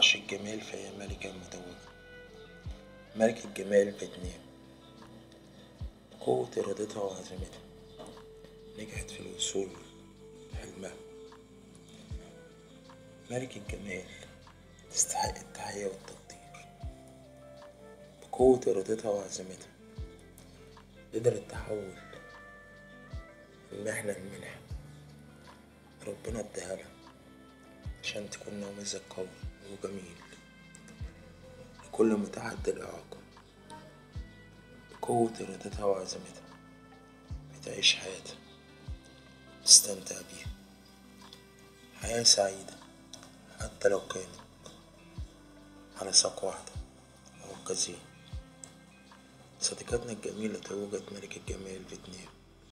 الجمال فهي ملكة متوجة ملكة جمال فيتنام قوة إرادتها وعزيمتها. نجحت في الوصول لحلمها. ملكة جمال تستحق التحية والتقدير. بقوة إرادتها وعزيمتها. قدرت تحول المحنة لمنحة ربنا اداها لها عشان تكون نموذج قوي وجميل لكل متعدي الإعاقة. بقوة إرادتها وعزيمتها بتعيش حياتها. تستمتع بيها. حياة سعيدة. حتى لو كانت على ساق واحدة. أو كزين صديقتنا الجميلة توجت ملكة جمال فيتنام.